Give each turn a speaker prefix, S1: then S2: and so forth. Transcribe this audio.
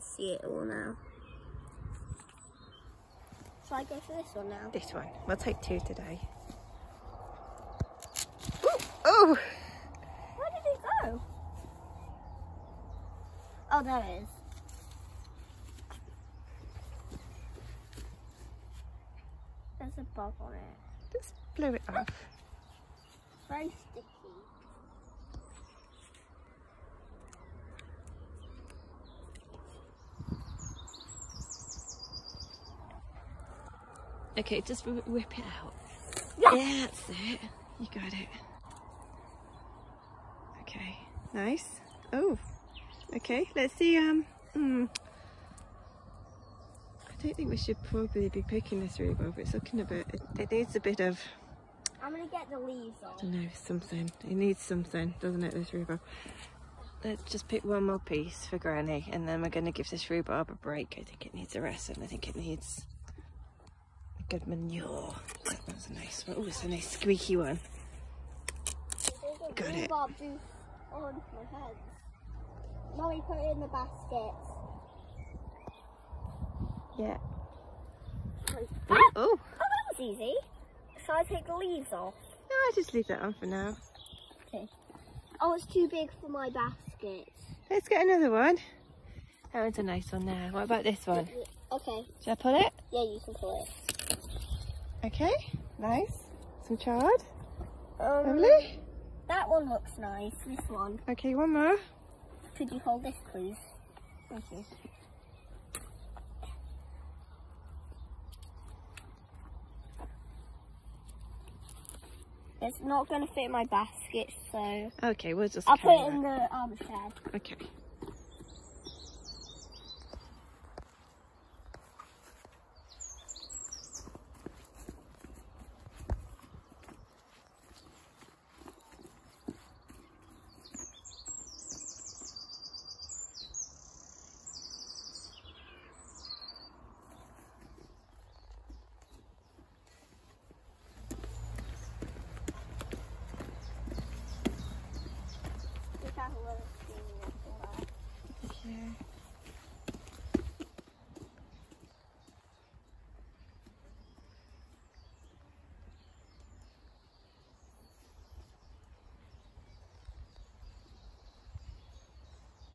S1: see it all now. Shall I go for this one now?
S2: This one. We'll take two today. Ooh, oh!
S1: Where did it go? Oh, there it is. There's a bug on it.
S2: Just blew it off.
S1: Very sticky.
S2: Okay, just wh- whip it out.
S1: Yes!
S2: Yeah, that's it. You got it. Okay, nice. Oh, okay. Let's see. Um, hmm. I don't think we should probably be picking this rhubarb. It's looking a bit. It, it needs a bit of.
S1: I'm gonna get the leaves
S2: I
S1: off.
S2: don't know something. It needs something, doesn't it? This rhubarb. Let's just pick one more piece for Granny, and then we're going to give this rhubarb a break. I think it needs a rest, and I think it needs good manure. That one's a nice one. Oh, it's a nice squeaky one. Got it.
S1: Rhubarb on my hands. Mommy, put it in the basket.
S2: Yeah. Oh, oh.
S1: Oh, that was easy. Shall I take the leaves off?
S2: No, I'll just leave that on for now.
S1: Okay. Oh, it's too big for my basket.
S2: Let's get another one. That one's a nice one there. What about this one?
S1: Okay.
S2: Should I pull it?
S1: Yeah, you can pull it.
S2: Okay, nice. Some chard.
S1: Um,
S2: Lovely.
S1: That one looks nice. This one.
S2: Okay, one more.
S1: Could you hold this, please? Thank you. It's not going to fit in my basket, so
S2: Okay, we'll just
S1: I'll put it in
S2: that.
S1: the um, shed.
S2: Okay. Here.